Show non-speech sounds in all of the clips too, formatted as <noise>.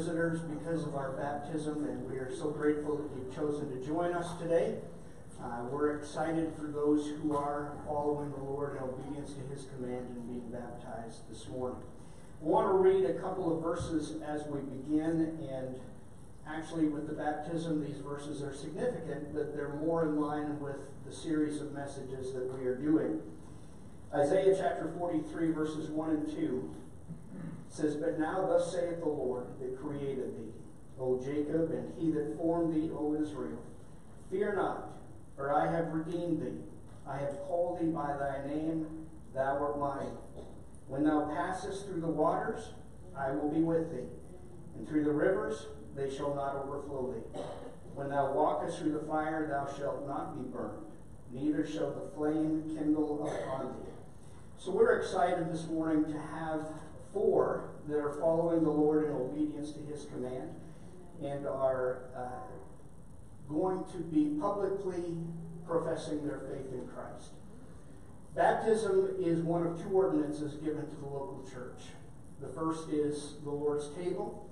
visitors because of our baptism, and we are so grateful that you've chosen to join us today. Uh, we're excited for those who are following the Lord in obedience to His command and being baptized this morning. I want to read a couple of verses as we begin, and actually, with the baptism, these verses are significant, but they're more in line with the series of messages that we are doing. Isaiah chapter 43, verses 1 and 2 says, But now thus saith the Lord that created thee, O Jacob, and he that formed thee, O Israel. Fear not, for I have redeemed thee. I have called thee by thy name, thou art mine. When thou passest through the waters, I will be with thee, and through the rivers, they shall not overflow thee. When thou walkest through the fire, thou shalt not be burned, neither shall the flame kindle upon thee. So we're excited this morning to have four that are following the Lord in obedience to his command and are uh, going to be publicly professing their faith in Christ. Baptism is one of two ordinances given to the local church. The first is the Lord's table,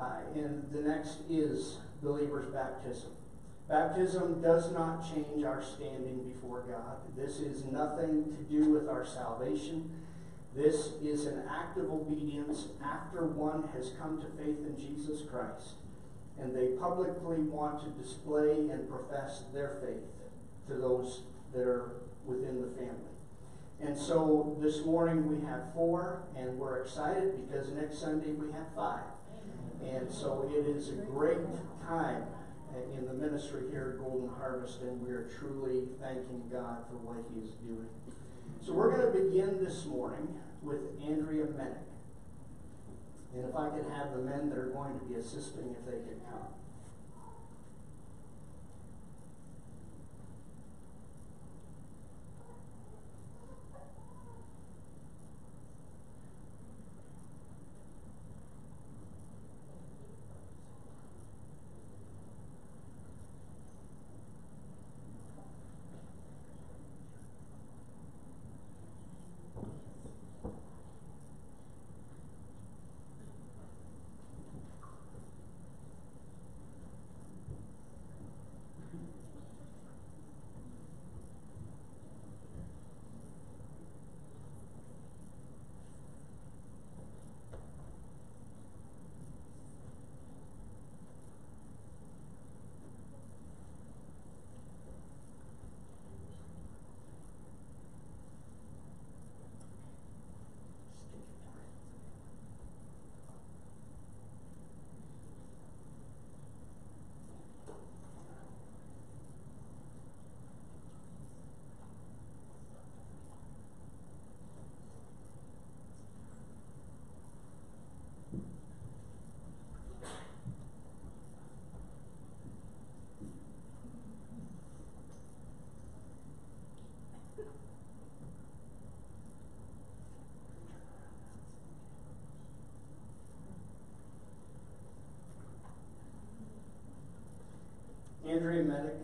uh, and the next is believer's baptism. Baptism does not change our standing before God. This is nothing to do with our salvation. This is an act of obedience after one has come to faith in Jesus Christ and they publicly want to display and profess their faith to those that are within the family. And so this morning we have four, and we're excited because next Sunday we have five. And so it is a great time in the ministry here at Golden Harvest, and we are truly thanking God for what He is doing. So we're going to begin this morning with Andrea Mennick. And if I could have the men that are going to be assisting, if they could come. Andrea Mennick,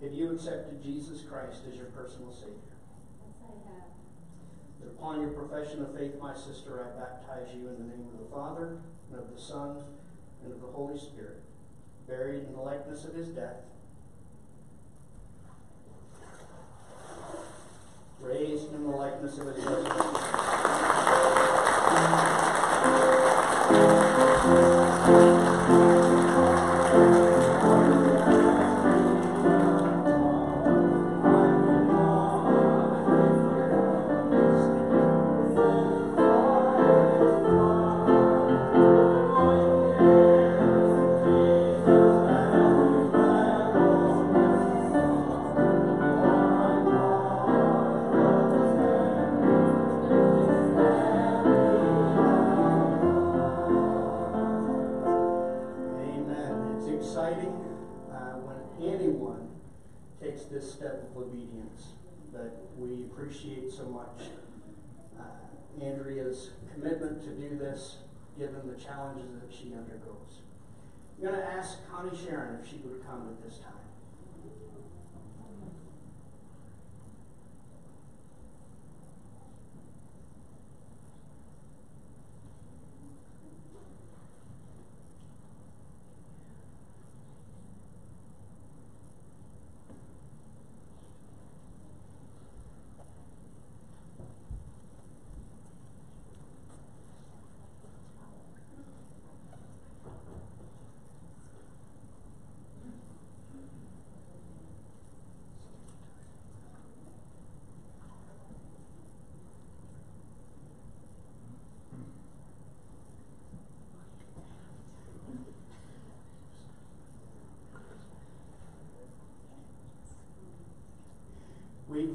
have you accepted Jesus Christ as your personal Savior? Yes, I have. That upon your profession of faith, my sister, I baptize you in the name of the Father, and of the Son, and of the Holy Spirit, buried in the likeness of his death, raised in the likeness of his resurrection. Connie Sharon if she would come at this time.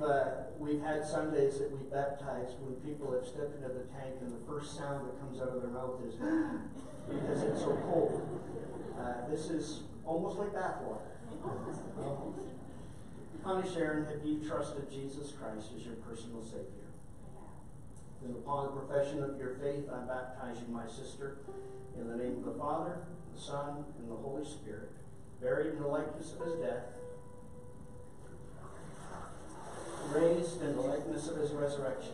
We've uh, we've had Sundays that we baptized when people have stepped into the tank and the first sound that comes out of their mouth is because it's so cold. Uh, this is almost like bathwater. Connie Sharon, have you trusted Jesus Christ as your personal Savior? Then upon the profession of your faith, I baptize you, my sister, in the name of the Father, the Son, and the Holy Spirit, buried in the likeness of his death, raised in the likeness of his resurrection.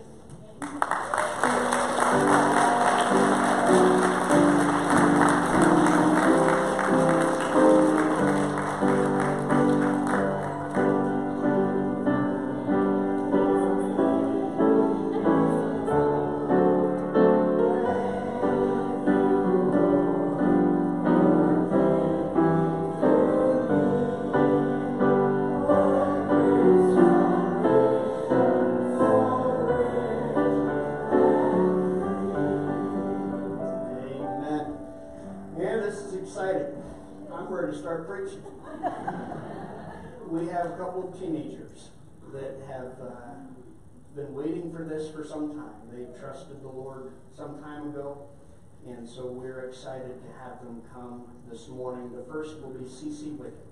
Been waiting for this for some time. They trusted the Lord some time ago, and so we're excited to have them come this morning. The first will be Cece Wickett.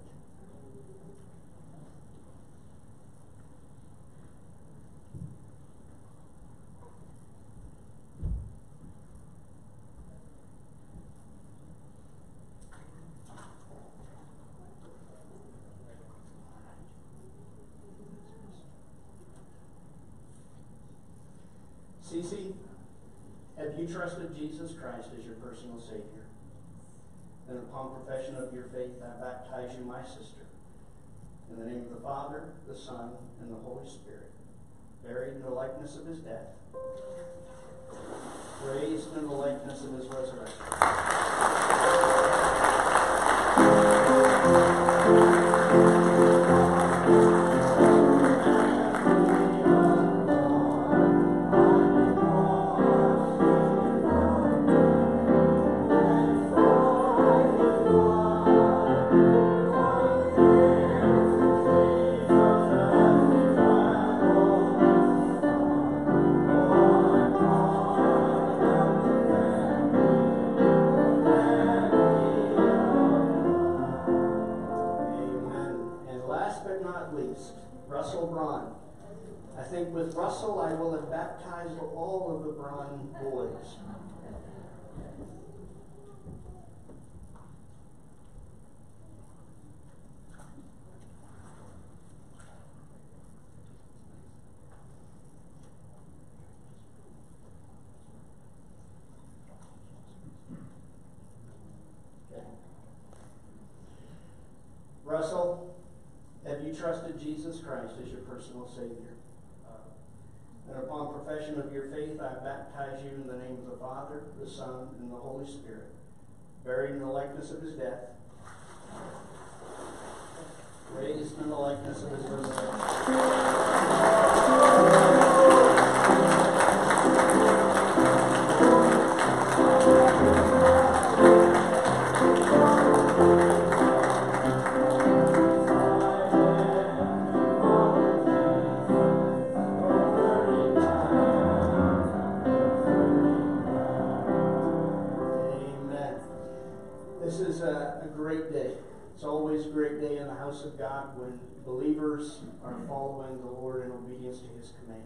Cece, have you trusted Jesus Christ as your personal Savior? Then upon profession of your faith, I baptize you, my sister, in the name of the Father, the Son, and the Holy Spirit, buried in the likeness of his death, raised in the likeness of his resurrection. Last but not least, Russell Braun. I think with Russell, I will have baptized all of the Braun boys. Okay. Russell, have you trusted Jesus Christ as your personal Savior? Uh, and upon profession of your faith, I baptize you in the name of the Father, the Son, and the Holy Spirit, buried in the likeness of his death, raised in the likeness of his resurrection. Obedience to his command.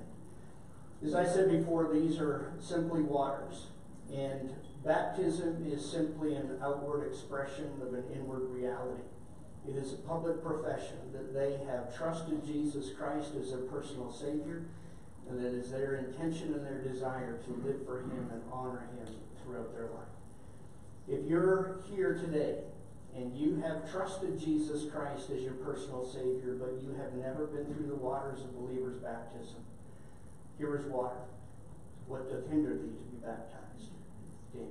As I said before, these are simply waters, and baptism is simply an outward expression of an inward reality. It is a public profession that they have trusted Jesus Christ as their personal Savior, and that is their intention and their desire to live for Him and honor Him throughout their life. If you're here today and you have trusted Jesus Christ as your personal Savior, but you have never been through the waters of believer's baptism, here is water. What doth hinder thee to be baptized? Danny.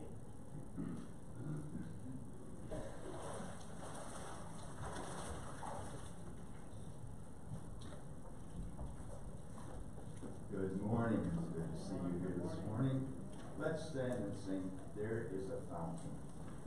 Good morning, it's good to see you here this morning. Let's stand and sing, There is a Fountain.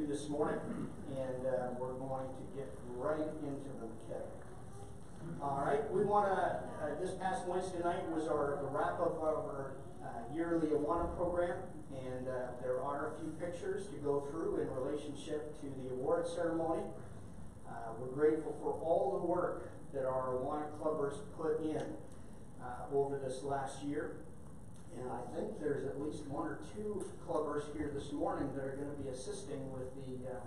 this morning, and uh, we're going to get right into them, Kevin. All right, we want to, uh, this past Wednesday night was our the wrap up of our uh, yearly Awana program, and uh, there are a few pictures to go through in relationship to the award ceremony. Uh, we're grateful for all the work that our Awana clubbers put in uh, over this last year. And I think there's at least one or two clubbers here this morning that are going to be assisting with the uh,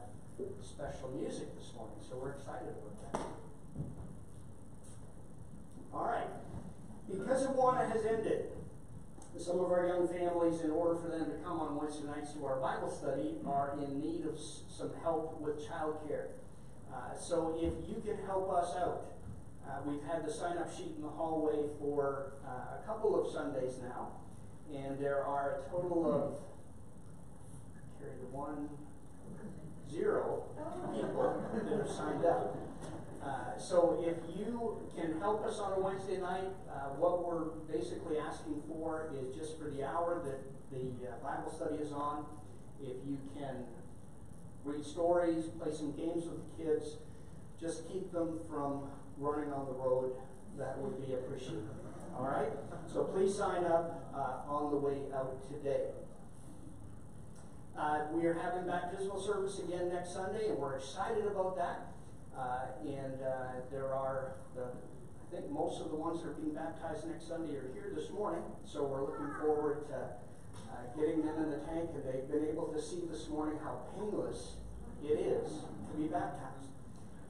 special music this morning. So we're excited about that. All right. Because Awana has ended, some of our young families, in order for them to come on Wednesday nights to our Bible study, are in need of some help with childcare. Uh, so if you can help us out, uh, we've had the sign up sheet in the hallway for uh, a couple of Sundays now and there are a total of carry the one zero people that have signed up. Uh, so if you can help us on a Wednesday night, uh, what we're basically asking for is just for the hour that the uh, Bible study is on, if you can read stories, play some games with the kids, just keep them from running on the road, that would be appreciated. All right? So please sign up uh, on the way out today. Uh, we are having baptismal service again next Sunday, and we're excited about that. Uh, and uh, there are, the, I think most of the ones that are being baptized next Sunday are here this morning. So we're looking forward to uh, getting them in the tank, and they've been able to see this morning how painless it is to be baptized.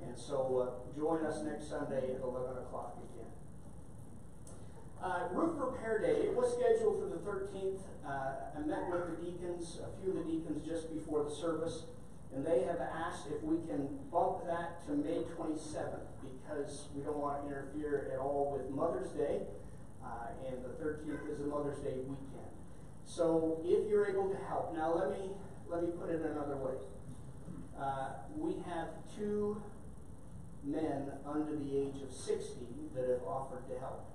And so uh, join us next Sunday at 11 o'clock. Uh, roof repair day, it was scheduled for the 13th. Uh, I met with the deacons, a few of the deacons just before the service, and they have asked if we can bump that to May 27th because we don't want to interfere at all with Mother's Day, uh, and the 13th is a Mother's Day weekend. So if you're able to help, now let me let me put it another way. Uh, we have two men under the age of 60 that have offered to help.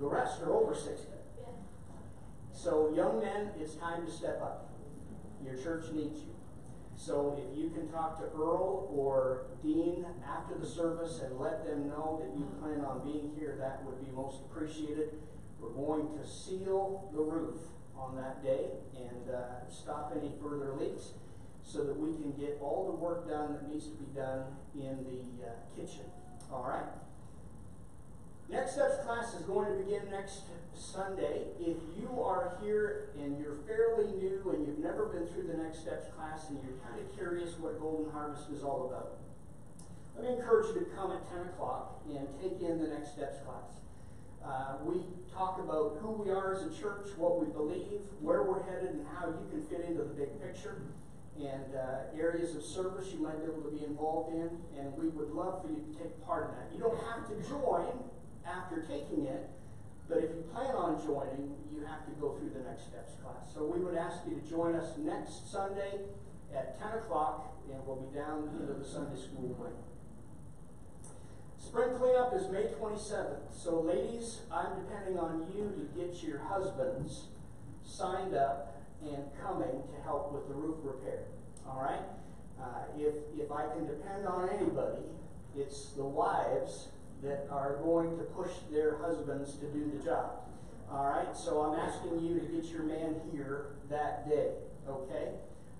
The rest are over 60. So, young men, it's time to step up. Your church needs you. So, if you can talk to Earl or Dean after the service and let them know that you plan on being here, that would be most appreciated. We're going to seal the roof on that day and uh, stop any further leaks so that we can get all the work done that needs to be done in the uh, kitchen. All right? Next Steps class is going to begin next Sunday. If you are here and you're fairly new and you've never been through the Next Steps class and you're kind of curious what Golden Harvest is all about, let me encourage you to come at 10 o'clock and take in the Next Steps class. Uh, we talk about who we are as a church, what we believe, where we're headed, and how you can fit into the big picture, and uh, areas of service you might be able to be involved in. And we would love for you to take part in that. You don't have to join after taking it, but if you plan on joining, you have to go through the next steps class. So we would ask you to join us next Sunday at 10 o'clock, and we'll be down into the Sunday school wing. Spring cleanup is May 27th. So, ladies, I'm depending on you to get your husbands signed up and coming to help with the roof repair. All right? Uh, if, if I can depend on anybody, it's the wives that are going to push their husbands to do the job. All right, so I'm asking you to get your man here that day, okay?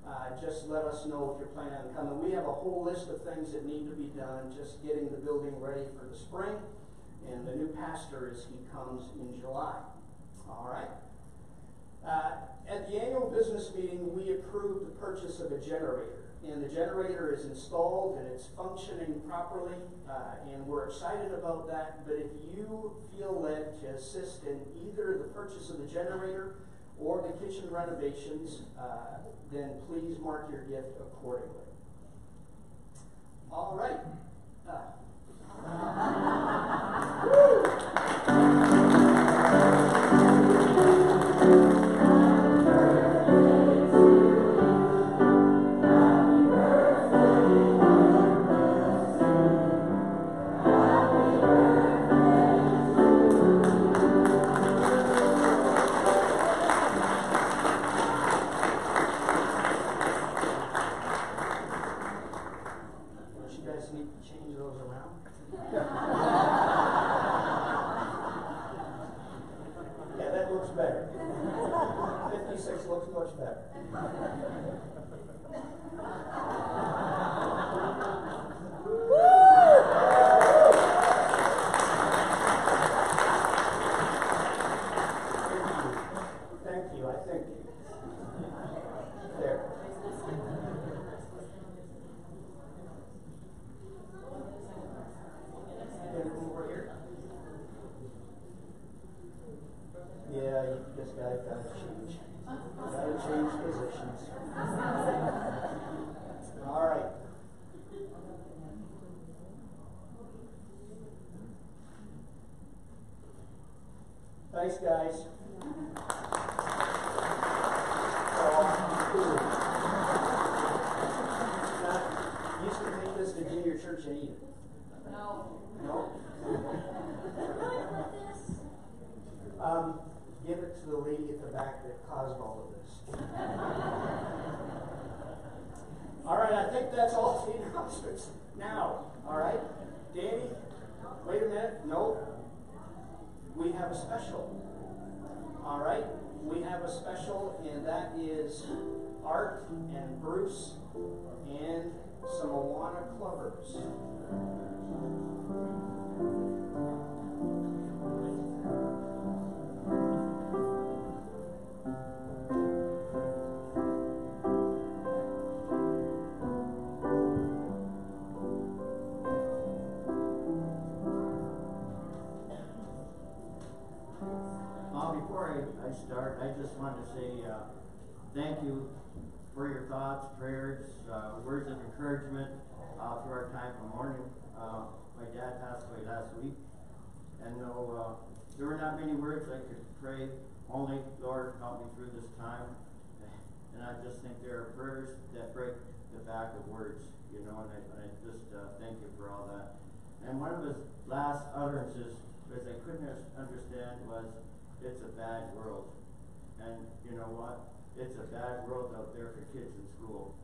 Uh, just let us know if you're planning on coming. We have a whole list of things that need to be done, just getting the building ready for the spring, and the new pastor as he comes in July. All right? Uh, at the annual business meeting, we approved the purchase of a generator and the generator is installed and it's functioning properly, uh, and we're excited about that. But if you feel led to assist in either the purchase of the generator or the kitchen renovations, uh, then please mark your gift accordingly. All right. <laughs> Uh. goes around. <laughs> yeah, that looks better. 56 looks much better. <laughs> a special, and that is Art and Bruce and some Awana Clubbers. Say, uh, thank you for your thoughts, prayers, uh, words of encouragement, uh, through our time of mourning. Uh, my dad passed away last week, and though, there were not many words I could pray, only Lord help me through this time. <laughs> And I just think there are prayers that break the back of words, you know, and I, and I just, uh, thank you for all that. And one of his last utterances, which I couldn't understand, was, it's a bad world. And you know what? It's a bad world out there for kids in school.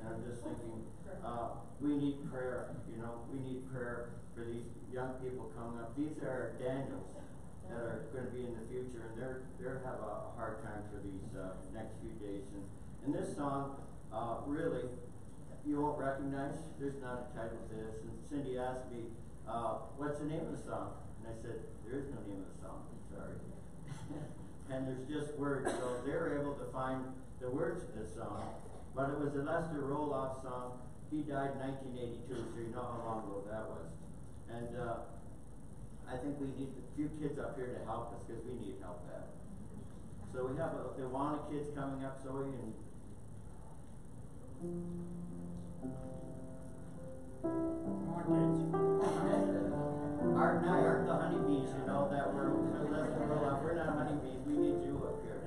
And I'm just thinking, uh, we need prayer, you know, we need prayer for these young people coming up. These are Daniels that are gonna be in the future, and they're, they're have a hard time for these, uh, next few days. And, and this song, uh, really, you won't recognize, there's not a title to this. And Cindy asked me, uh, what's the name of the song? And I said, there is no name of the song, sorry. <laughs> and there's just words, so they're able to find the words to this song. But it was a Lester Roloff song. He died in 1982, so you know how long ago that was. And uh, I think we need a few kids up here to help us because we need help bad. So we have uh, the Awana kids coming up, Zoe and Art and I aren't the honeybees, you know, that we're, we're not honeybees, we need you up here.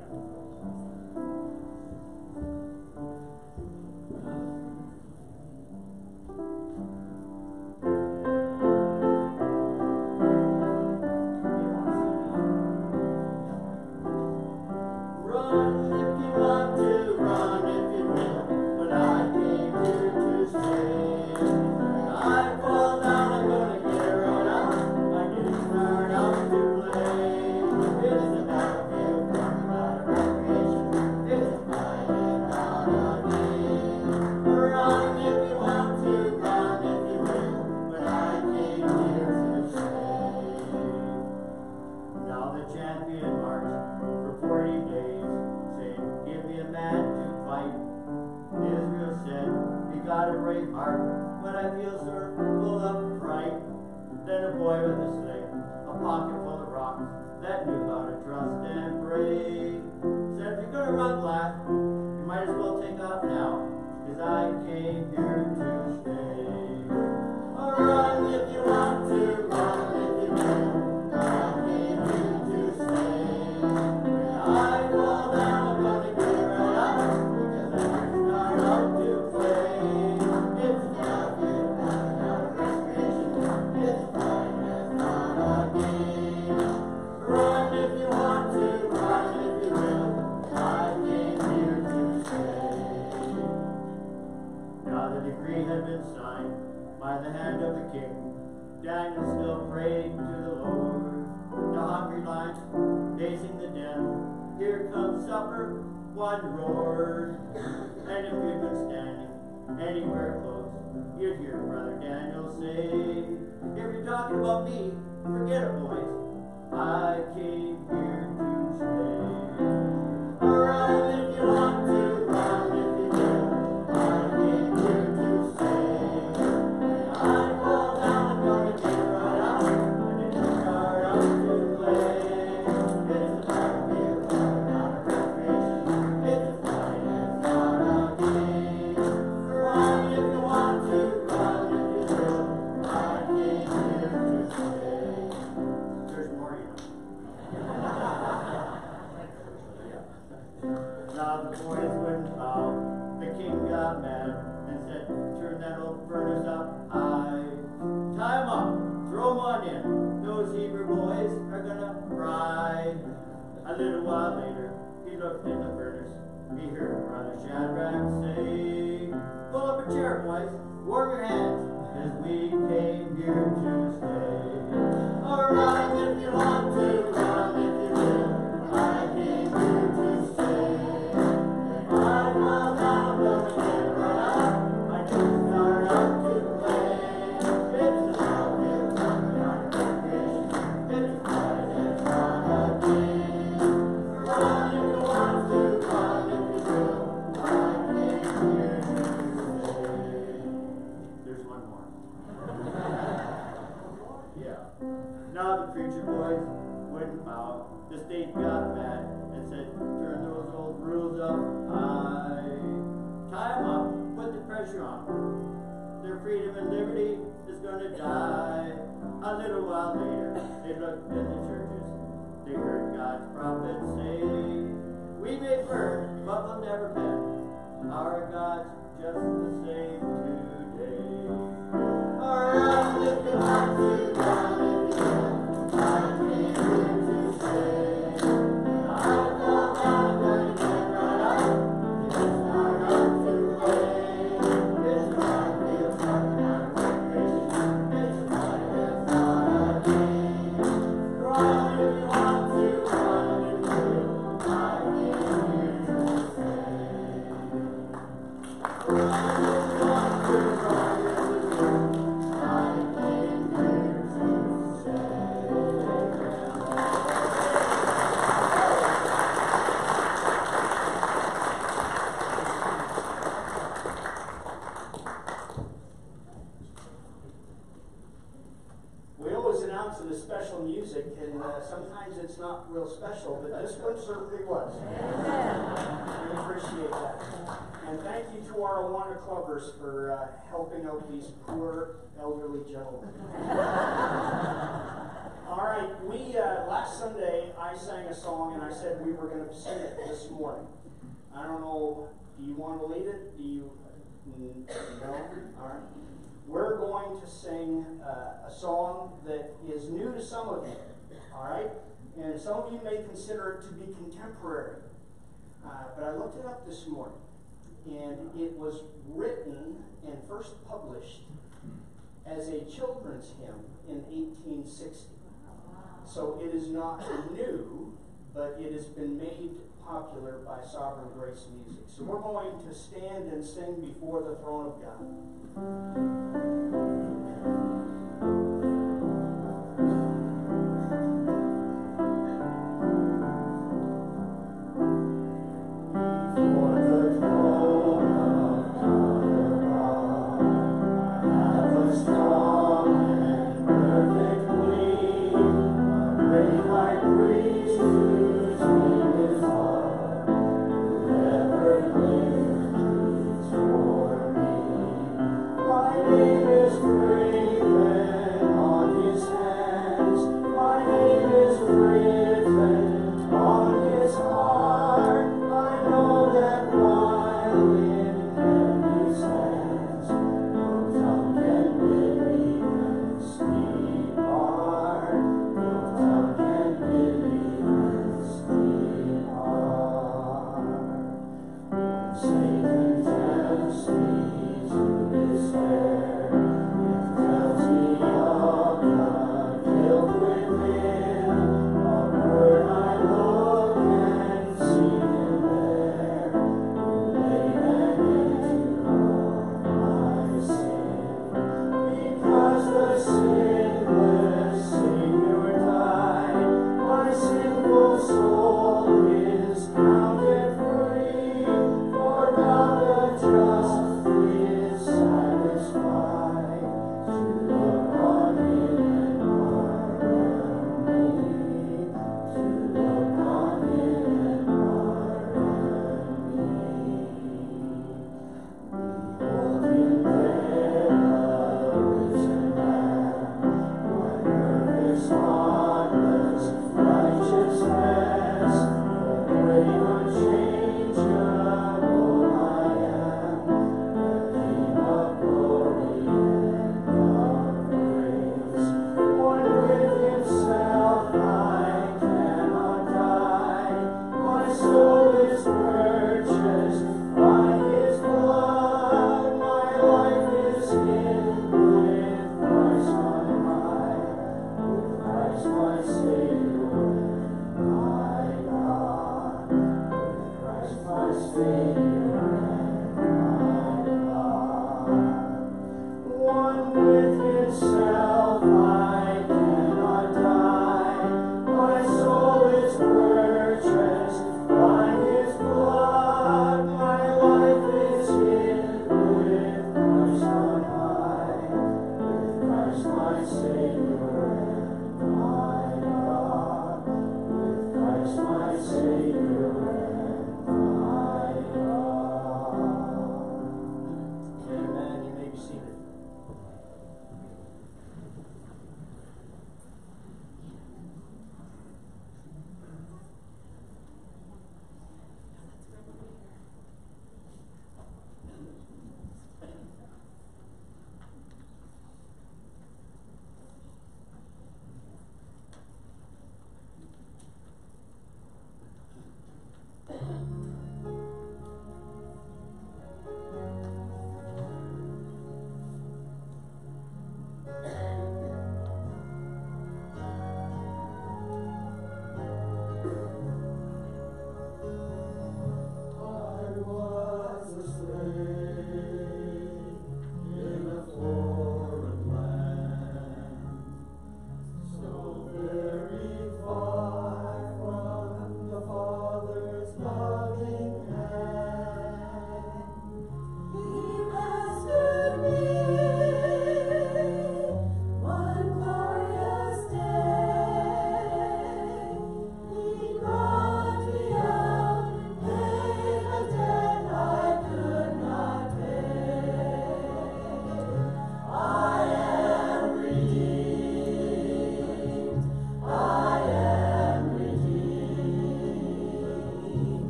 Brother Daniel say, if you're talking about me, forget it, boys. I came here. We may burn, but we'll never bend. Our God's just the same to the special music, and uh, sometimes it's not real special, but this one certainly was. Amen. We appreciate that. And thank you to our Awana Clubbers for uh, helping out these poor elderly gentlemen. <laughs> All right, we uh, last Sunday I sang a song, and I said we were going to sing it this morning. I don't know. Do you want to lead it? Do you? Mm, no. All right we're going to sing uh, a song that is new to some of you, all right? And some of you may consider it to be contemporary. Uh, but I looked it up this morning, and it was written and first published as a children's hymn in 1860. So it is not new, but it has been made popular by Sovereign Grace Music. So we're going to stand and sing before the throne of God. Thank you.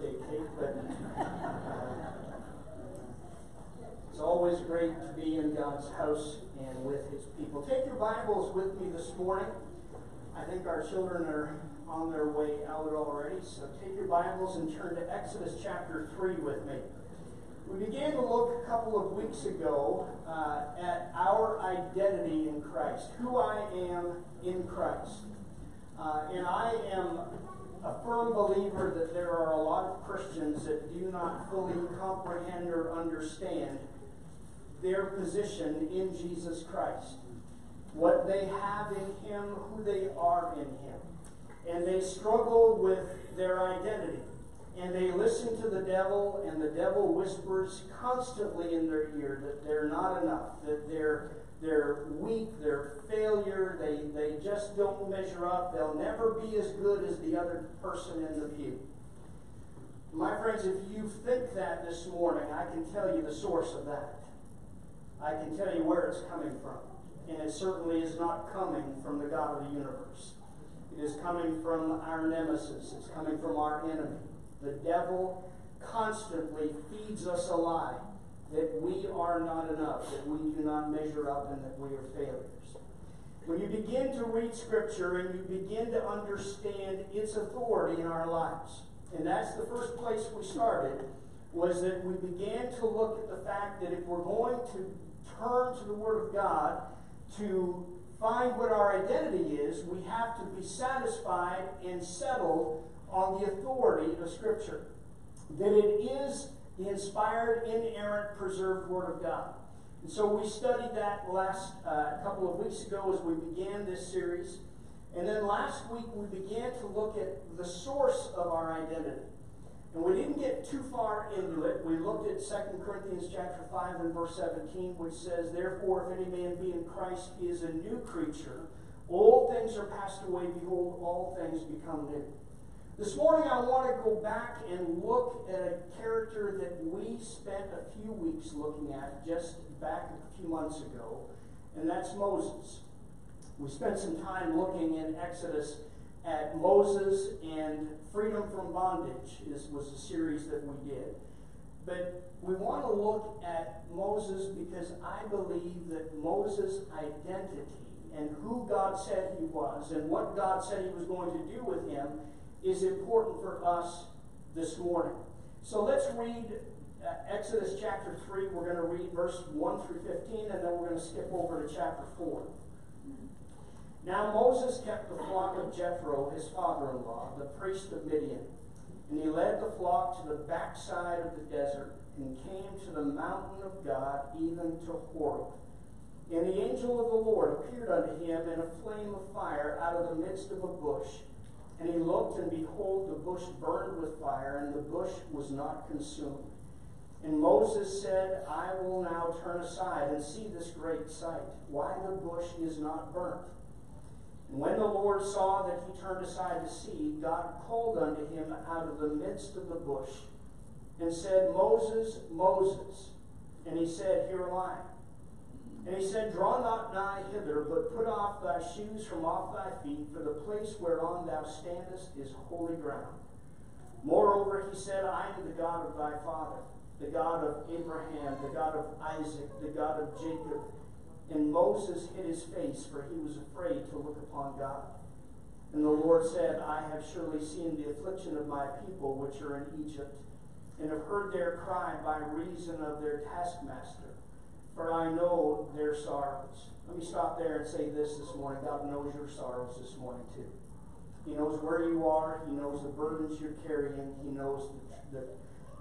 Birthday cake. But it's always great to be in God's house and with His people. Take your Bibles with me this morning. I think our children are on their way out already, so take your Bibles and turn to Exodus chapter 3 with me. We began to look a couple of weeks ago uh, at our identity in Christ, who I am in Christ. Uh, and I am a firm believer that there are a lot of Christians that do not fully comprehend or understand their position in Jesus Christ, what they have in Him, who they are in Him. And they struggle with their identity. And they listen to the devil, and the devil whispers constantly in their ear that they're not enough, that they're, they're weak, they're failure, they, they just don't measure up, they'll never be as good as the other person in the pew. My friends, if you think that this morning, I can tell you the source of that. I can tell you where it's coming from. And it certainly is not coming from the God of the universe. It is coming from our nemesis. It's coming from our enemy. The devil constantly feeds us a lie that we are not enough, that we do not measure up, and that we are failures. When you begin to read Scripture and you begin to understand its authority in our lives, and that's the first place we started, was that we began to look at the fact that if we're going to turn to the Word of God to find what our identity is, we have to be satisfied and settled on the authority of Scripture. That it is the inspired, inerrant, preserved Word of God. And so we studied that last uh, couple of weeks ago as we began this series. And then last week we began to look at the source of our identity. And we didn't get too far into it. We looked at 2 Corinthians chapter 5 and verse 17, which says, Therefore, if any man be in Christ, he is a new creature. Old things are passed away. Behold, all things become new. This morning, I want to go back and look at a character that we spent a few weeks looking at just back a few months ago, and that's Moses. We spent some time looking in Exodus at Moses and freedom from bondage is, was a series that we did. But we want to look at Moses because I believe that Moses' identity and who God said he was and what God said he was going to do with him is important for us this morning. So let's read uh, Exodus chapter 3. We're going to read verse 1 through 15, and then we're going to skip over to chapter 4. Now Moses kept the flock of Jethro, his father in law, the priest of Midian. And he led the flock to the backside of the desert and came to the mountain of God, even to Horeb. And the angel of the Lord appeared unto him in a flame of fire out of the midst of a bush. And he looked, and behold, the bush burned with fire, and the bush was not consumed. And Moses said, I will now turn aside and see this great sight, why the bush is not burnt. And when the Lord saw that he turned aside to see, God called unto him out of the midst of the bush and said, Moses, Moses. And he said, Here am I. And he said, Draw not nigh hither, but put off thy shoes from off thy feet, for the place whereon thou standest is holy ground. Moreover, he said, I am the God of thy father, the God of Abraham, the God of Isaac, the God of Jacob. And Moses hid his face, for he was afraid to look upon God. And the Lord said, I have surely seen the affliction of my people which are in Egypt, and have heard their cry by reason of their taskmaster, for I know their sorrows. Let me stop there and say this this morning. God knows your sorrows this morning, too. He knows where you are, He knows the burdens you're carrying, He knows the, the,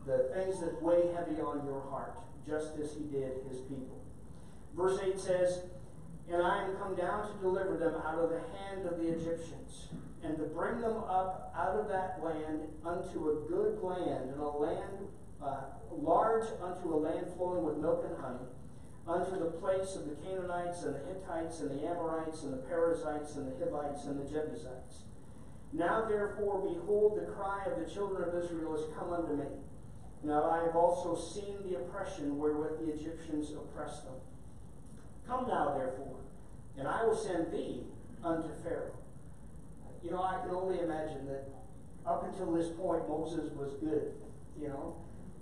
the things that weigh heavy on your heart, just as He did His people. Verse 8 says, And I am come down to deliver them out of the hand of the Egyptians, and to bring them up out of that land unto a good land, and a land uh, large unto a land flowing with milk and honey, unto the place of the Canaanites, and the Hittites, and the Amorites, and the Perizzites, and the Hivites, and the Jebusites. Now therefore, behold, the cry of the children of Israel is come unto me. Now I have also seen the oppression wherewith the Egyptians oppressed them. Come now, therefore, and I will send thee unto Pharaoh. You know, I can only imagine that up until this point, Moses was good. You know,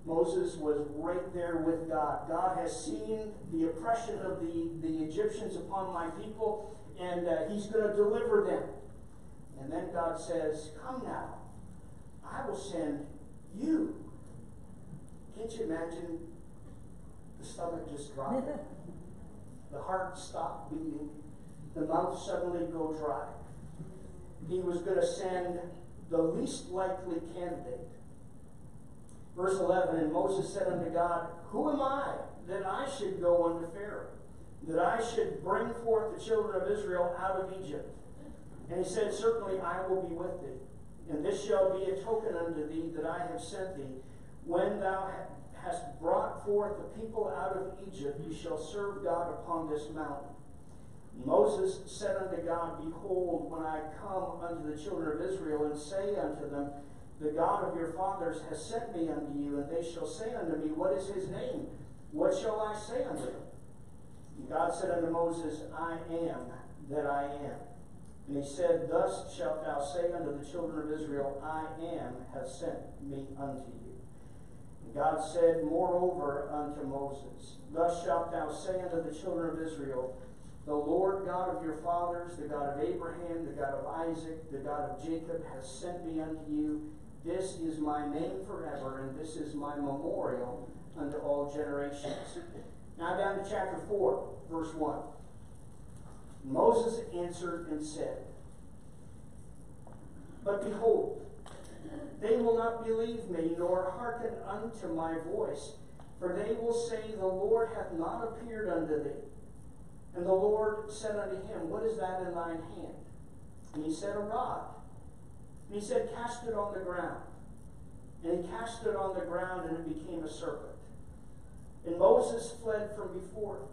Moses was right there with God. God has seen the oppression of the, the Egyptians upon my people, and uh, he's going to deliver them. And then God says, Come now, I will send you. Can't you imagine the stomach just dropping? <laughs> the heart stopped beating, the mouth suddenly go dry. He was going to send the least likely candidate. Verse 11 And Moses said unto God, Who am I that I should go unto Pharaoh, that I should bring forth the children of Israel out of Egypt? And he said, Certainly I will be with thee, and this shall be a token unto thee that I have sent thee. When thou hast brought forth the people out of Egypt, you shall serve God upon this mountain. Moses said unto God, Behold, when I come unto the children of Israel and say unto them, The God of your fathers has sent me unto you, and they shall say unto me, What is his name? What shall I say unto them? And God said unto Moses, I am that I am. And he said, Thus shalt thou say unto the children of Israel, I am have sent me unto you. And God said, Moreover unto Moses, Thus shalt thou say unto the children of Israel, the Lord God of your fathers, the God of Abraham, the God of Isaac, the God of Jacob, has sent me unto you. This is my name forever, and this is my memorial unto all generations. Now down to chapter 4, verse 1. Moses answered and said, But behold, they will not believe me, nor hearken unto my voice, for they will say, The Lord hath not appeared unto thee. And the Lord said unto him, What is that in thine hand? And he said, A rod. And he said, Cast it on the ground. And he cast it on the ground, and it became a serpent. And Moses fled from before it.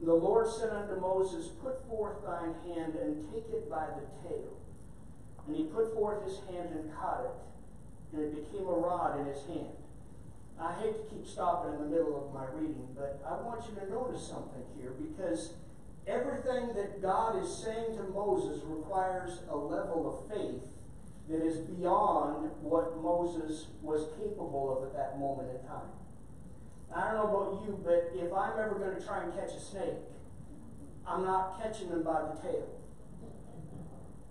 And the Lord said unto Moses, Put forth thine hand, and take it by the tail. And he put forth his hand and caught it, and it became a rod in his hand. I hate to keep stopping in the middle of my reading, but I want you to notice something here because everything that God is saying to Moses requires a level of faith that is beyond what Moses was capable of at that moment in time. I don't know about you, but if I'm ever going to try and catch a snake, I'm not catching them by the tail.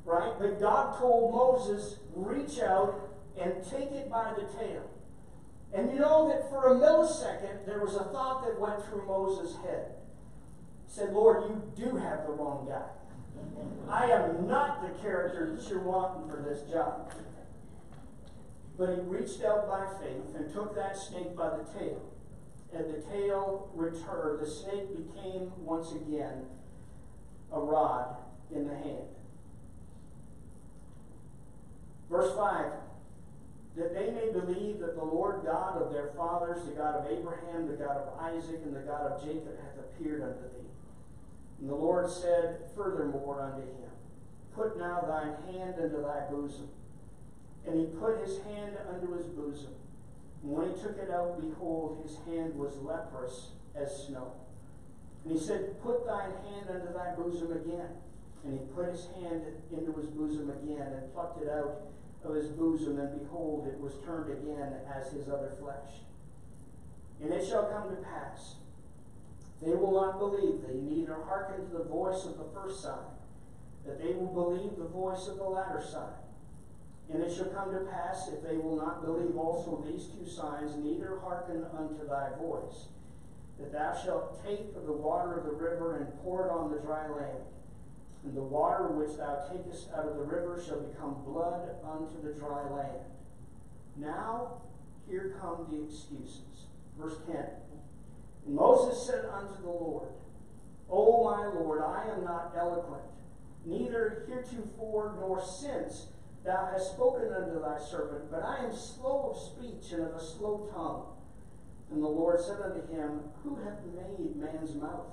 Right? But God told Moses, reach out and take it by the tail. And you know that for a millisecond, there was a thought that went through Moses' head. He said, Lord, you do have the wrong guy. I am not the character that you're wanting for this job. But he reached out by faith and took that snake by the tail. And the tail returned. The snake became once again a rod in the hand. Verse 5 that they may believe that the Lord God of their fathers, the God of Abraham, the God of Isaac, and the God of Jacob, hath appeared unto thee. And the Lord said furthermore unto him, Put now thine hand into thy bosom. And he put his hand unto his bosom. And when he took it out, behold, his hand was leprous as snow. And he said, Put thine hand unto thy bosom again. And he put his hand into his bosom again and plucked it out of his bosom, and behold, it was turned again as his other flesh. And it shall come to pass, they will not believe thee, neither hearken to the voice of the first sign, that they will believe the voice of the latter sign. And it shall come to pass, if they will not believe also these two signs, neither hearken unto thy voice, that thou shalt take of the water of the river and pour it on the dry land and the water which thou takest out of the river shall become blood unto the dry land. Now, here come the excuses. Verse 10. Moses said unto the Lord, O my Lord, I am not eloquent, neither heretofore nor since thou hast spoken unto thy servant, but I am slow of speech and of a slow tongue. And the Lord said unto him, Who hath made man's mouth?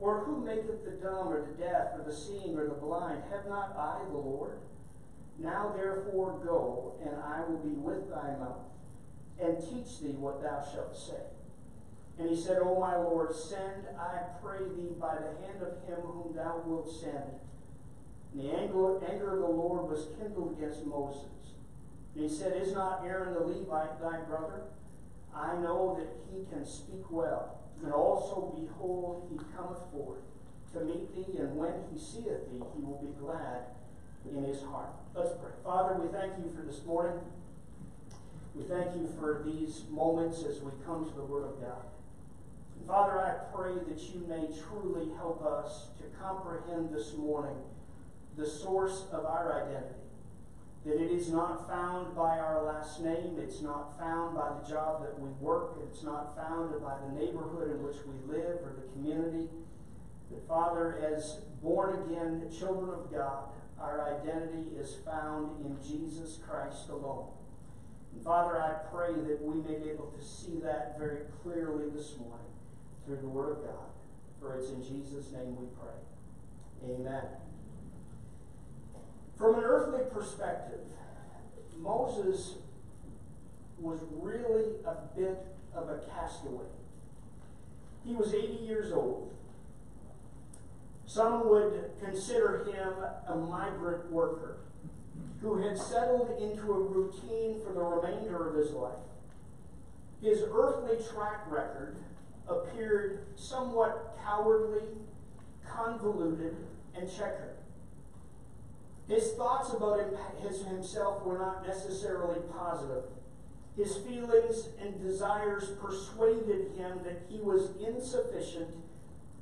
Or who maketh the dumb or the deaf or the seeing or the blind? Have not I the Lord? Now therefore go, and I will be with thy mouth, and teach thee what thou shalt say. And he said, O my Lord, send, I pray thee, by the hand of him whom thou wilt send, And the anger, of the Lord was kindled against Moses. And he said, Is not Aaron the Levite thy brother? I know that he can speak well. And also, behold, he cometh forth to meet thee, and when he seeth thee, he will be glad in his heart. Let's pray. Father, we thank you for this morning. We thank you for these moments as we come to the Word of God. Father, I pray that you may truly help us to comprehend this morning the source of our identity. That it is not found by our last name, it's not found by the job that we work, it's not found by the neighborhood in which we live or the community. That, Father, as born again children of God, our identity is found in Jesus Christ alone. And Father, I pray that we may be able to see that very clearly this morning through the Word of God. For it's in Jesus' name we pray. Amen. From an earthly perspective, Moses was really a bit of a castaway. He was 80 years old. Some would consider him a migrant worker who had settled into a routine for the remainder of his life. His earthly track record appeared somewhat cowardly, convoluted, and checkered. His thoughts about himself were not necessarily positive. His feelings and desires persuaded him that he was insufficient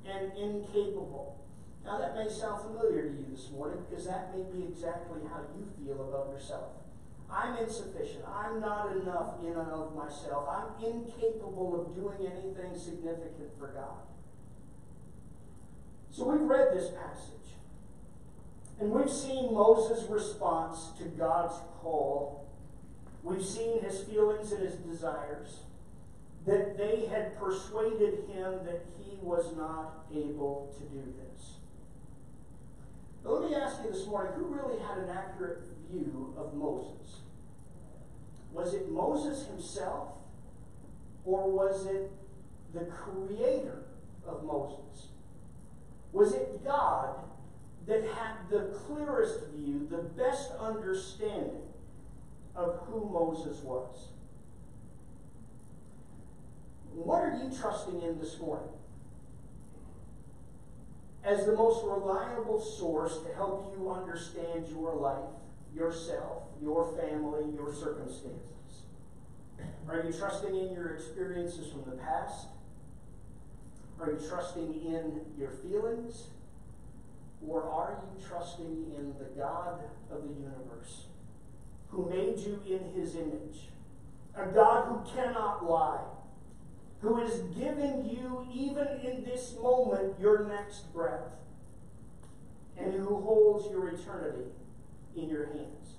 and incapable. Now, that may sound familiar to you this morning because that may be exactly how you feel about yourself. I'm insufficient. I'm not enough in and of myself. I'm incapable of doing anything significant for God. So we've read this passage. And we've seen Moses' response to God's call. We've seen his feelings and his desires. That they had persuaded him that he was not able to do this. But let me ask you this morning who really had an accurate view of Moses? Was it Moses himself? Or was it the creator of Moses? Was it God that had the clearest view, the best understanding of who Moses was? What are you trusting in this morning? as the most reliable source to help you understand your life, yourself, your family, your circumstances? Are you trusting in your experiences from the past? Are you trusting in your feelings? Or are you trusting in the God of the universe who made you in his image? A God who cannot lie, who is giving you, even in this moment, your next breath, and who holds your eternity in your hands.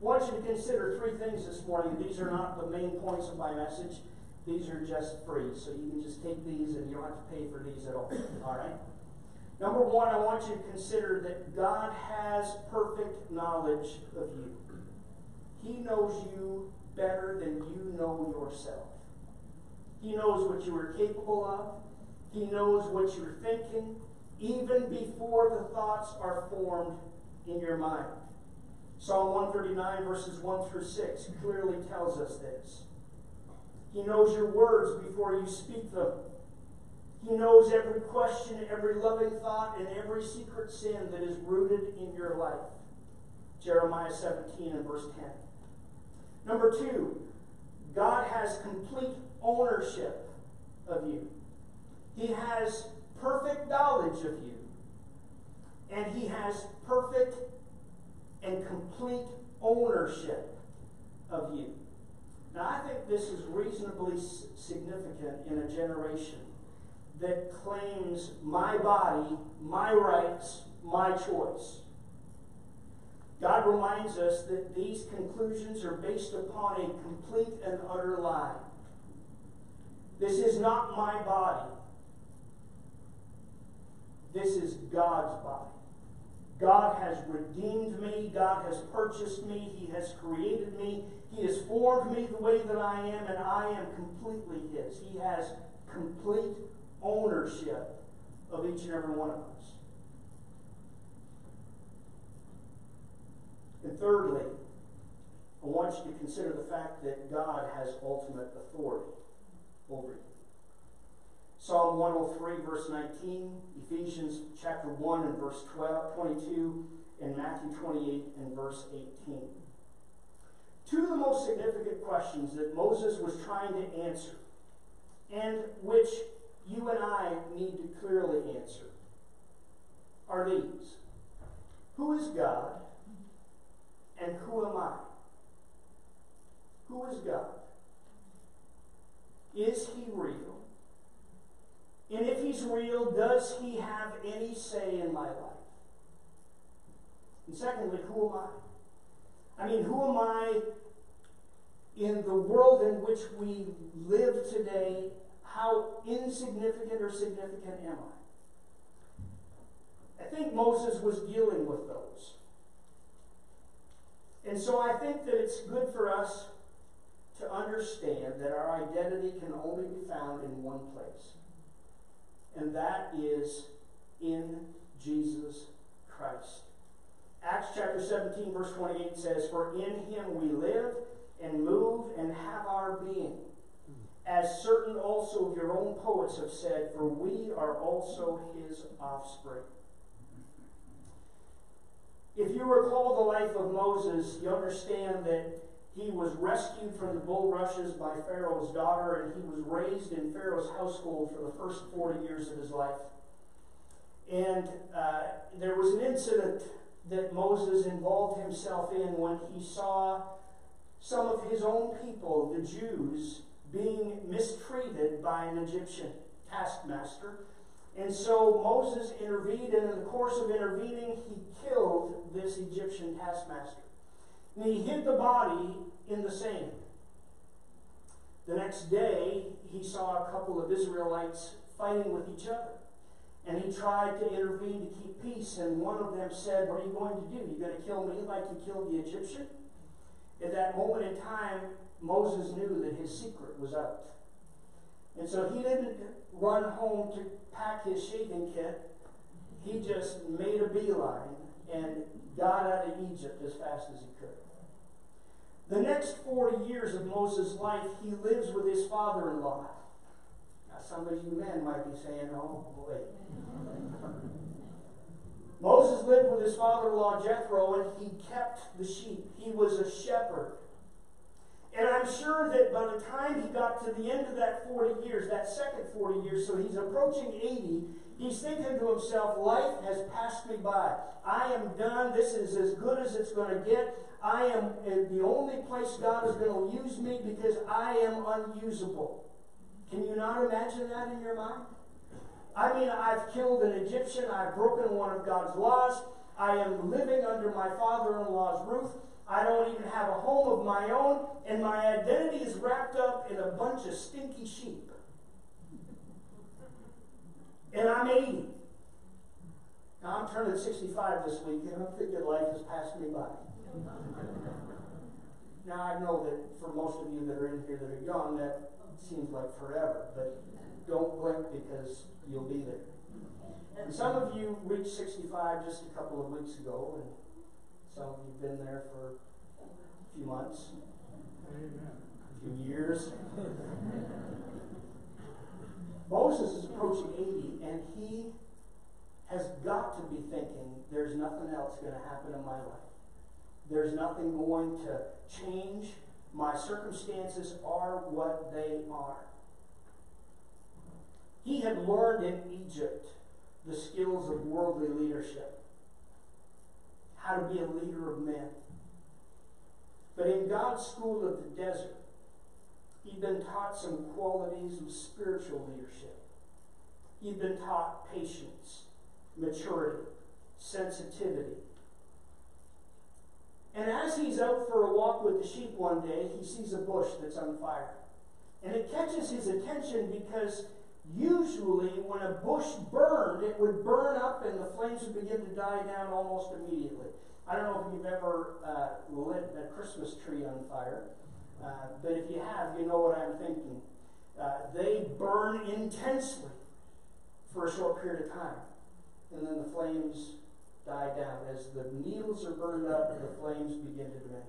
I want you to consider three things this morning. These are not the main points of my message. These are just free, so you can just take these and you don't have to pay for these at all. All right? Number one, I want you to consider that God has perfect knowledge of you. He knows you better than you know yourself. He knows what you are capable of. He knows what you're thinking, even before the thoughts are formed in your mind. Psalm 139, verses 1 through 6, clearly tells us this. He knows your words before you speak them. He knows every question, every loving thought, and every secret sin that is rooted in your life. Jeremiah 17 and verse 10. Number two, God has complete ownership of you. He has perfect knowledge of you. And he has perfect and complete ownership of you. Now, I think this is reasonably significant in a generation that claims my body, my rights, my choice. God reminds us that these conclusions are based upon a complete and utter lie. This is not my body. This is God's body. God has redeemed me. God has purchased me. He has created me. He has formed me the way that I am, and I am completely His. He has complete ownership of each and every one of us. And thirdly, I want you to consider the fact that God has ultimate authority over you. Psalm 103, verse 19, Ephesians chapter 1 and verse 12, 22, and Matthew 28 and verse 18. Two of the most significant questions that Moses was trying to answer, and which you and I need to clearly answer, are these Who is God, and who am I? Who is God? Is he real? And if he's real, does he have any say in my life? And secondly, who am I? I mean, who am I in the world in which we live today? How insignificant or significant am I? I think Moses was dealing with those. And so I think that it's good for us to understand that our identity can only be found in one place, and that is in Jesus Christ. Acts chapter 17, verse 28 says, For in him we live and move and have our being. As certain also of your own poets have said, For we are also his offspring. If you recall the life of Moses, you understand that he was rescued from the bulrushes by Pharaoh's daughter, and he was raised in Pharaoh's household for the first 40 years of his life. And uh, there was an incident that Moses involved himself in when he saw some of his own people, the Jews, being mistreated by an Egyptian taskmaster. And so Moses intervened, and in the course of intervening, he killed this Egyptian taskmaster. He hid the body in the sand. The next day, he saw a couple of Israelites fighting with each other. And he tried to intervene to keep peace. And one of them said, What are you going to do? Are You going to kill me like you killed the Egyptian? At that moment in time, Moses knew that his secret was out. And so he didn't run home to pack his shaving kit. He just made a beeline and got out of Egypt as fast as he could. The next 40 years of Moses' life, he lives with his father in law. Now, some of you men might be saying, oh boy. Moses lived with his father in law Jethro, and he kept the sheep. He was a shepherd. And I'm sure that by the time he got to the end of that 40 years, that second 40 years, so he's approaching 80, he's thinking to himself, life has passed me by. I am done. This is as good as it's going to get. I am the only place God is going to use me because I am unusable. Can you not imagine that in your mind? I mean, I've killed an Egyptian. I've broken one of God's laws. I am living under my father in law's roof. I don't even have a home of my own, and my identity is wrapped up in a bunch of stinky sheep. And I'm 80. Now I'm turning 65 this week, and I'm thinking life has passed me by. Now I know that for most of you that are in here that are young, that seems like forever, but don't blink because you'll be there. And some of you reached 65 just a couple of weeks ago, and some of you've been there for a few months, a few years. Moses is approaching 80, and he has got to be thinking, there's nothing else going to happen in my life. There's nothing going to change. My circumstances are what they are. He had learned in Egypt the skills of worldly leadership, how to be a leader of men. But in God's school of the desert, he'd been taught some qualities of spiritual leadership. He'd been taught patience, maturity, sensitivity. And as he's out for a walk with the sheep one day, he sees a bush that's on fire. And it catches his attention because Usually, when a bush burned, it would burn up and the flames would begin to die down almost immediately. I don't know if you've ever uh, lit a Christmas tree on fire, uh, but if you have, you know what I'm thinking. Uh, they burn intensely for a short period of time, and then the flames die down. As the needles are burned up, and the flames begin to diminish.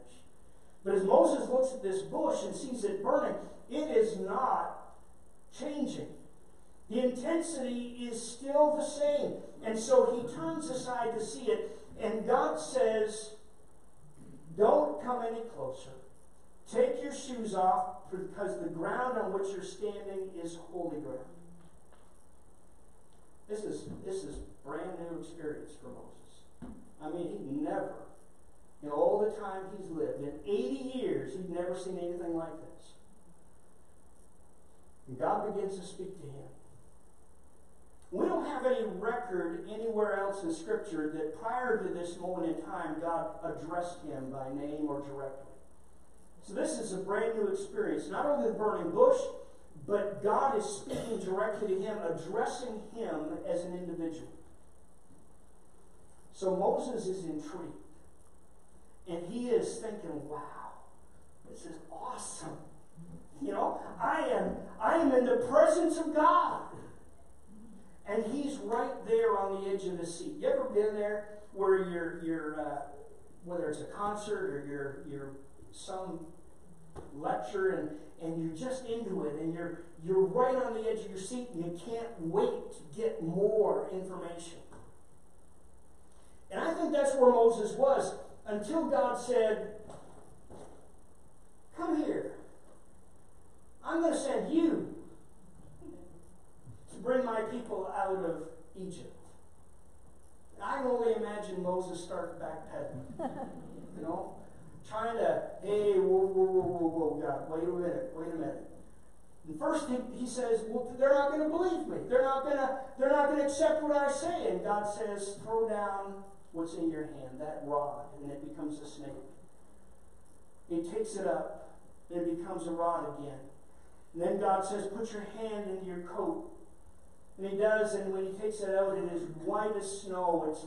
But as Moses looks at this bush and sees it burning, it is not changing. The intensity is still the same. And so he turns aside to see it, and God says, Don't come any closer. Take your shoes off because the ground on which you're standing is holy ground. This is, this is brand new experience for Moses. I mean, he never, in all the time he's lived, in 80 years, he'd never seen anything like this. And God begins to speak to him. We don't have any record anywhere else in Scripture that prior to this moment in time, God addressed him by name or directly. So this is a brand new experience. Not only the burning bush, but God is speaking directly to him, addressing him as an individual. So Moses is intrigued. And he is thinking, wow, this is awesome. You know, I am I am in the presence of God. And he's right there on the edge of the seat. You ever been there where you're you're uh, whether it's a concert or you're you're some lecture and, and you're just into it and you're you're right on the edge of your seat and you can't wait to get more information. And I think that's where Moses was until God said, Come here. I'm going to send you to bring my people out of Egypt. And I can only imagine Moses start backpedaling. you know? Trying to, hey, whoa, whoa, whoa, whoa, whoa, God, wait a minute, wait a minute. And first he, he says, well, they're not going to believe me. They're not to, they're not going to accept what I say. And God says, throw down what's in your hand, that rod, and it becomes a snake. He takes it up, and it becomes a rod again. And then God says, Put your hand into your coat. And he does, and when he takes it out, it is white as snow. It's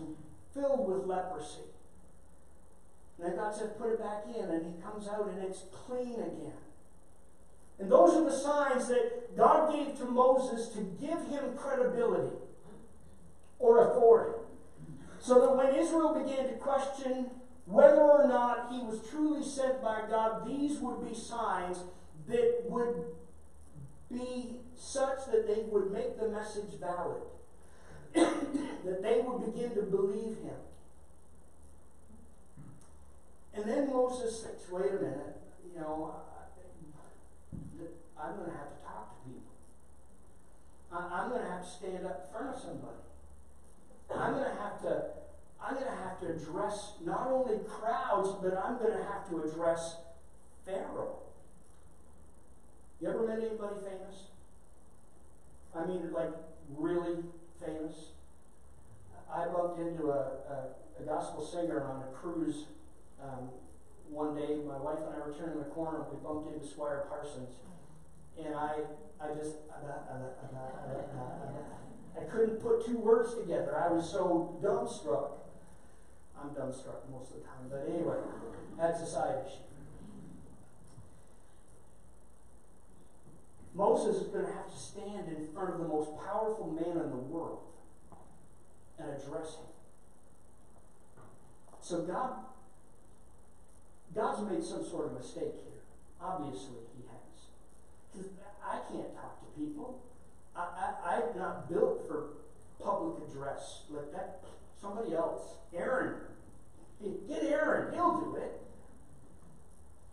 filled with leprosy. And then God says, Put it back in, and he comes out, and it's clean again. And those are the signs that God gave to Moses to give him credibility or authority. So that when Israel began to question whether or not he was truly sent by God, these would be signs that would be such that they would make the message valid, <coughs> that they would begin to believe him. And then Moses thinks, wait a minute, you know, I'm going to have to talk to people. I'm going to have to stand up in front of somebody. I'm going to have to I'm going to have to address not only crowds, but I'm going to have to address Pharaoh. You ever met anybody famous? I mean, like really famous? I bumped into a, a, a gospel singer on a cruise um, one day. My wife and I were turning the corner. We bumped into Squire Parsons, and I, I just, I couldn't put two words together. I was so dumbstruck. I'm dumbstruck most of the time, but anyway, that's a side issue. Moses is going to have to stand in front of the most powerful man in the world and address him. So God, God's made some sort of mistake here. Obviously, He has. Because I can't talk to people. I, I, I'm not built for public address. Let that somebody else, Aaron, get Aaron. He'll do it.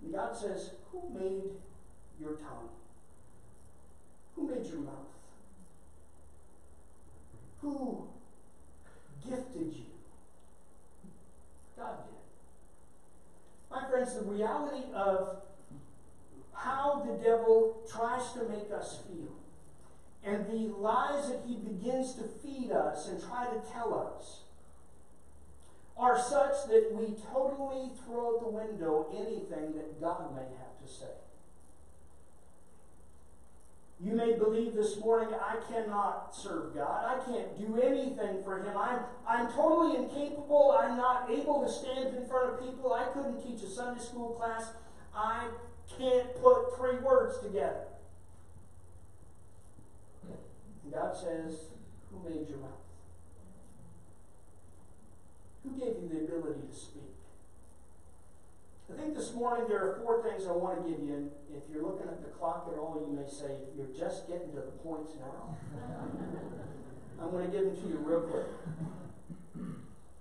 And God says, "Who made your tongue? Who made your mouth? Who gifted you? God did. My friends, the reality of how the devil tries to make us feel and the lies that he begins to feed us and try to tell us are such that we totally throw out the window anything that God may have to say. You may believe this morning, I cannot serve God. I can't do anything for Him. I'm, I'm totally incapable. I'm not able to stand in front of people. I couldn't teach a Sunday school class. I can't put three words together. And God says, Who made your mouth? Who gave you the ability to speak? I think this morning there are four things I want to give you. And if you're looking at the clock at all, you may say, You're just getting to the points now. <laughs> I'm going to give them to you real quick.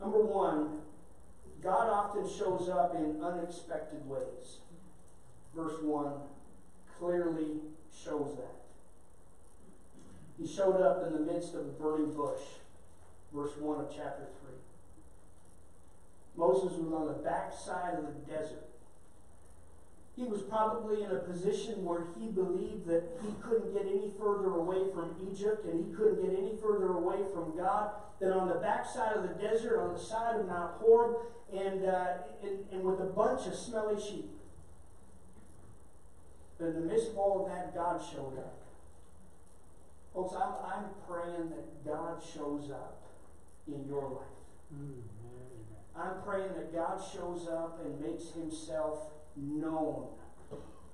Number one, God often shows up in unexpected ways. Verse 1 clearly shows that. He showed up in the midst of a burning bush. Verse 1 of chapter 3. Moses was on the backside of the desert. He was probably in a position where he believed that he couldn't get any further away from Egypt and he couldn't get any further away from God than on the backside of the desert, on the side of Mount Horeb, and, uh, and, and with a bunch of smelly sheep. But in the midst of all of that, God showed up. Folks, I'm, I'm praying that God shows up in your life. Mm-hmm. I'm praying that God shows up and makes himself known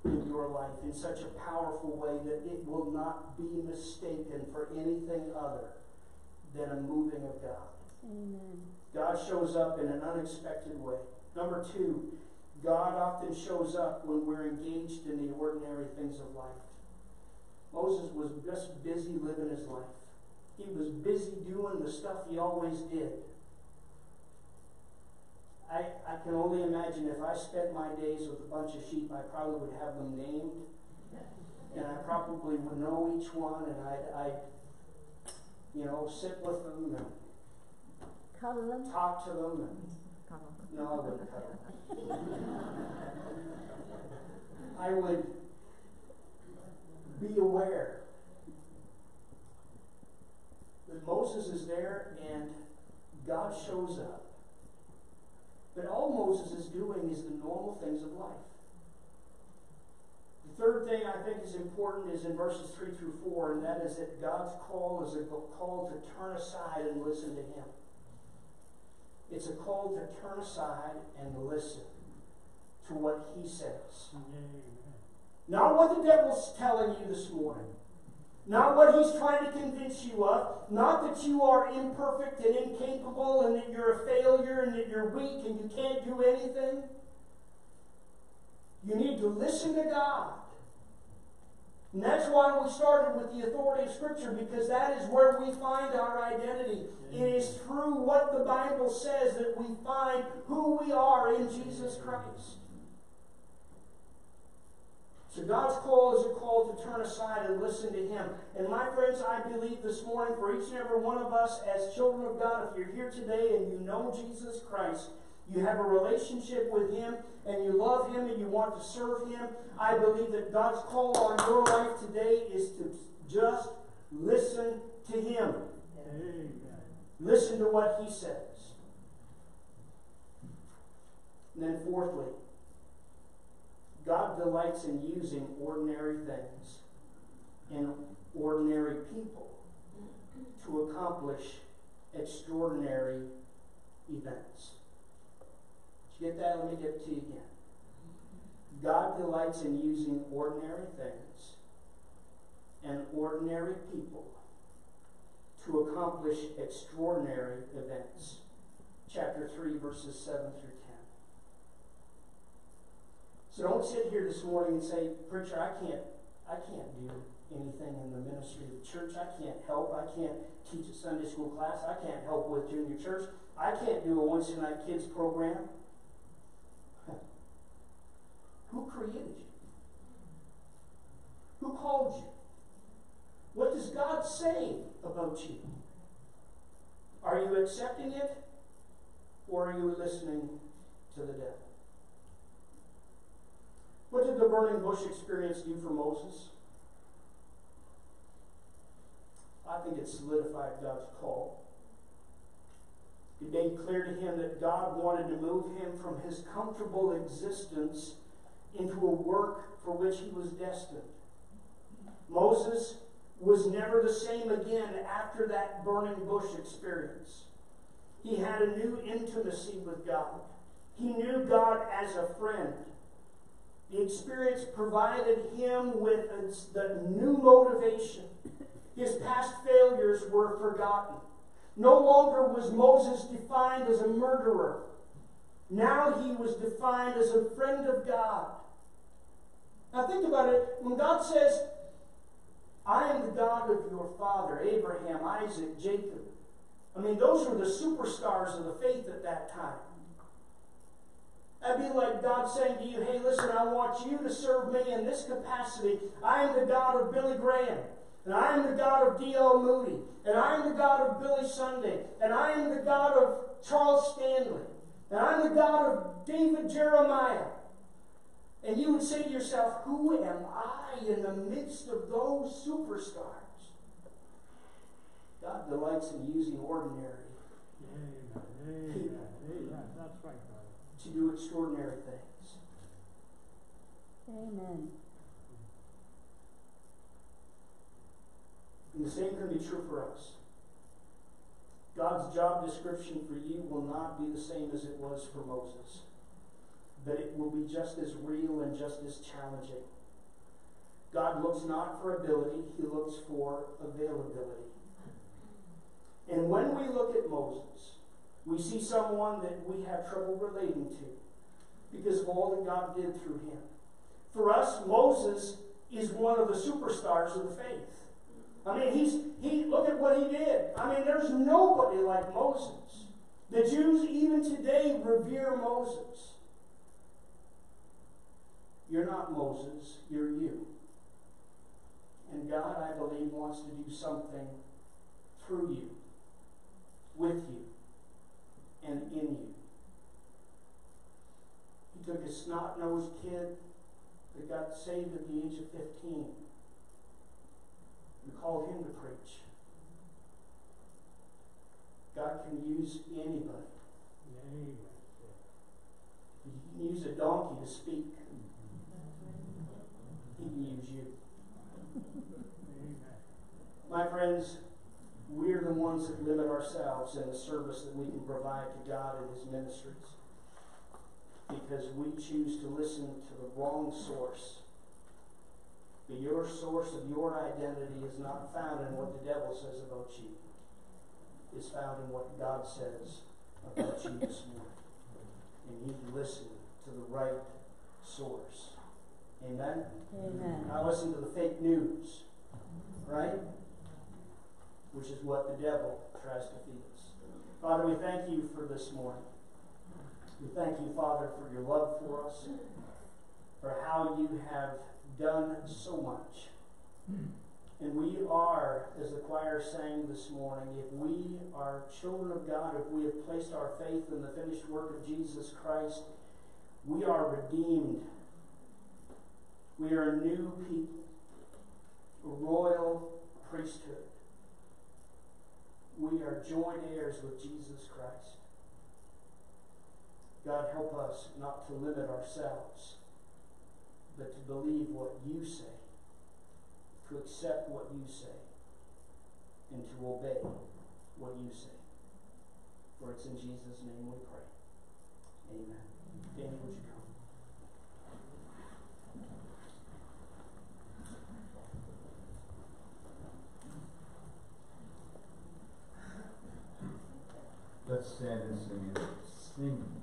in your life in such a powerful way that it will not be mistaken for anything other than a moving of God. Amen. God shows up in an unexpected way. Number two, God often shows up when we're engaged in the ordinary things of life. Moses was just busy living his life. He was busy doing the stuff he always did. I, I can only imagine if I spent my days with a bunch of sheep, I probably would have them named. And I probably would know each one, and I'd, I'd you know, sit with them and Cuddle them. talk to them and Cuddle no, I wouldn't cuddle. I would be aware that Moses is there and God shows up. But all Moses is doing is the normal things of life. The third thing I think is important is in verses 3 through 4, and that is that God's call is a call to turn aside and listen to Him. It's a call to turn aside and listen to what He says. Not what the devil's telling you this morning. Not what he's trying to convince you of. Not that you are imperfect and incapable and that you're a failure and that you're weak and you can't do anything. You need to listen to God. And that's why we started with the authority of Scripture, because that is where we find our identity. It is through what the Bible says that we find who we are in Jesus Christ. So God's call is a call to turn aside and listen to Him. And my friends, I believe this morning for each and every one of us as children of God, if you're here today and you know Jesus Christ, you have a relationship with Him, and you love Him and you want to serve Him, I believe that God's call on your life today is to just listen to Him. Amen. Listen to what He says. And then, fourthly, God delights in using ordinary things and ordinary people to accomplish extraordinary events. Did you get that? Let me get it to you again. God delights in using ordinary things and ordinary people to accomplish extraordinary events. Chapter 3, verses 7 through 10. So don't sit here this morning and say, Preacher, I can't, I can't do anything in the ministry of the church. I can't help. I can't teach a Sunday school class. I can't help with junior church. I can't do a Wednesday night kids program. <laughs> Who created you? Who called you? What does God say about you? Are you accepting it or are you listening to the devil? What did the burning bush experience do for Moses? I think it solidified God's call. It made clear to him that God wanted to move him from his comfortable existence into a work for which he was destined. Moses was never the same again after that burning bush experience. He had a new intimacy with God. He knew God as a friend. The experience provided him with the new motivation. His past failures were forgotten. No longer was Moses defined as a murderer. Now he was defined as a friend of God. Now think about it. When God says, I am the God of your father, Abraham, Isaac, Jacob. I mean, those were the superstars of the faith at that time. That'd be like God saying to you, hey, listen, I want you to serve me in this capacity. I am the God of Billy Graham. And I am the God of D.L. Moody. And I am the God of Billy Sunday. And I am the God of Charles Stanley. And I'm the God of David Jeremiah. And you would say to yourself, Who am I in the midst of those superstars? God delights in using ordinary Amen, amen, amen, that's right, brother. To do extraordinary things. Amen. And the same can be true for us. God's job description for you will not be the same as it was for Moses, but it will be just as real and just as challenging. God looks not for ability, He looks for availability. And when we look at Moses, we see someone that we have trouble relating to because of all that God did through him. For us, Moses is one of the superstars of the faith. I mean, he's he look at what he did. I mean, there's nobody like Moses. The Jews even today revere Moses. You're not Moses, you're you. And God, I believe, wants to do something through you, with you, and in you. He took a snot nosed kid that got saved at the age of 15 and called him to preach. God can use anybody. Amen. He can use a donkey to speak. He can use you. Amen. My friends, we're the ones that limit ourselves in the service that we can provide to God and His ministries. Because we choose to listen to the wrong source. But your source of your identity is not found in what the devil says about you. It's found in what God says about you this morning. And you can listen to the right source. Amen? Amen. Not listen to the fake news. Right? Which is what the devil tries to feed us. Father, we thank you for this morning. We thank you, Father, for your love for us, for how you have done so much. And we are, as the choir sang this morning, if we are children of God, if we have placed our faith in the finished work of Jesus Christ, we are redeemed. We are a new people, a royal priesthood. We are joint heirs with Jesus Christ. God, help us not to limit ourselves, but to believe what you say, to accept what you say, and to obey what you say. For it's in Jesus' name we pray. Amen. Danny, would you come? Let's stand and sing, sing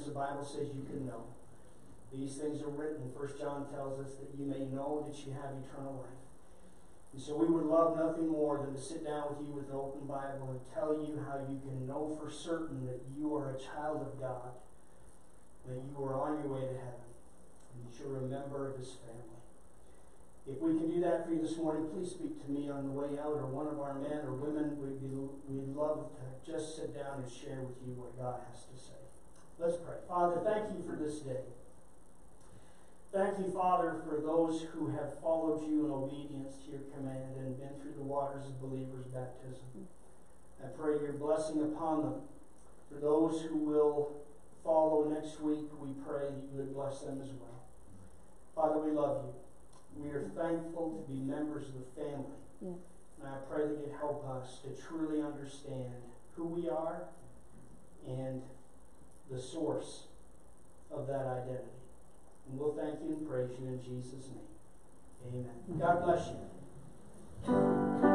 the Bible says you can know. These things are written. First John tells us that you may know that you have eternal life. And so we would love nothing more than to sit down with you with an open Bible and tell you how you can know for certain that you are a child of God, that you are on your way to heaven, and that you're a member of His family. If we can do that for you this morning, please speak to me on the way out, or one of our men or women. We'd, be, we'd love to just sit down and share with you what God has to say. Let's pray. Father, thank you for this day. Thank you, Father, for those who have followed you in obedience to your command and been through the waters of believers' baptism. I pray your blessing upon them. For those who will follow next week, we pray that you would bless them as well. Father, we love you. We are thankful to be members of the family. And I pray that you'd help us to truly understand who we are and the source of that identity. And we'll thank you and praise you in Jesus' name. Amen. God bless you.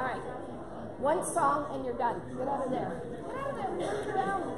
All right. One song and you're done. Get out of there. Get out of there. Down.